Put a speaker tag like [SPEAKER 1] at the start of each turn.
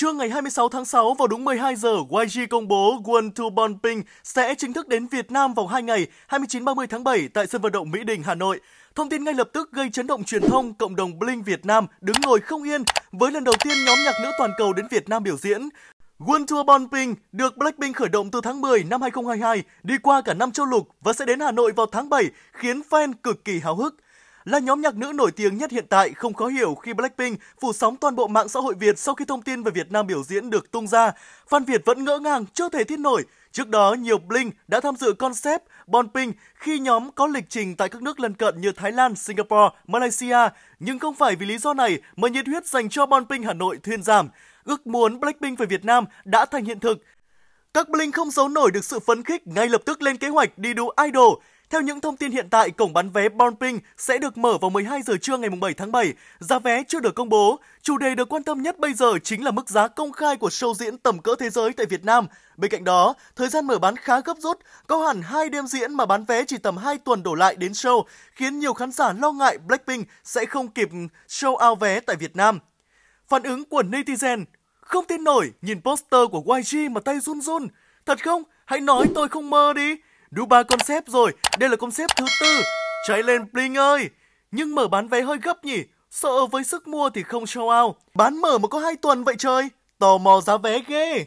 [SPEAKER 1] Trưa ngày 26 tháng 6 vào đúng 12 giờ, YG công bố One to Bonping sẽ chính thức đến Việt Nam vào 2 ngày 29-30 tháng 7 tại sân vận động Mỹ Đình, Hà Nội. Thông tin ngay lập tức gây chấn động truyền thông, cộng đồng Blink Việt Nam đứng ngồi không yên với lần đầu tiên nhóm nhạc nữ toàn cầu đến Việt Nam biểu diễn. One Tour Bonping được Blackpink khởi động từ tháng 10 năm 2022, đi qua cả năm châu lục và sẽ đến Hà Nội vào tháng 7, khiến fan cực kỳ háo hức. Là nhóm nhạc nữ nổi tiếng nhất hiện tại, không khó hiểu khi Blackpink phủ sóng toàn bộ mạng xã hội Việt sau khi thông tin về Việt Nam biểu diễn được tung ra. Fan Việt vẫn ngỡ ngàng, chưa thể tin nổi. Trước đó, nhiều Blink đã tham dự concept Bonping khi nhóm có lịch trình tại các nước lân cận như Thái Lan, Singapore, Malaysia. Nhưng không phải vì lý do này mà nhiệt huyết dành cho Bonping Hà Nội thuyên giảm. Ước muốn Blackpink về Việt Nam đã thành hiện thực. Các Blink không giấu nổi được sự phấn khích ngay lập tức lên kế hoạch đi đu Idol. Theo những thông tin hiện tại, cổng bán vé Bonping sẽ được mở vào 12 giờ trưa ngày 7 tháng 7. Giá vé chưa được công bố. Chủ đề được quan tâm nhất bây giờ chính là mức giá công khai của show diễn tầm cỡ thế giới tại Việt Nam. Bên cạnh đó, thời gian mở bán khá gấp rút, có hẳn hai đêm diễn mà bán vé chỉ tầm 2 tuần đổ lại đến show, khiến nhiều khán giả lo ngại Blackpink sẽ không kịp show ao vé tại Việt Nam. Phản ứng của netizen không tin nổi, nhìn poster của YG mà tay run run. Thật không? Hãy nói tôi không mơ đi. Đủ ba concept rồi, đây là concept thứ tư. Cháy lên Blink ơi! Nhưng mở bán vé hơi gấp nhỉ? Sợ với sức mua thì không show out. Bán mở mà có hai tuần vậy trời. Tò mò giá vé ghê.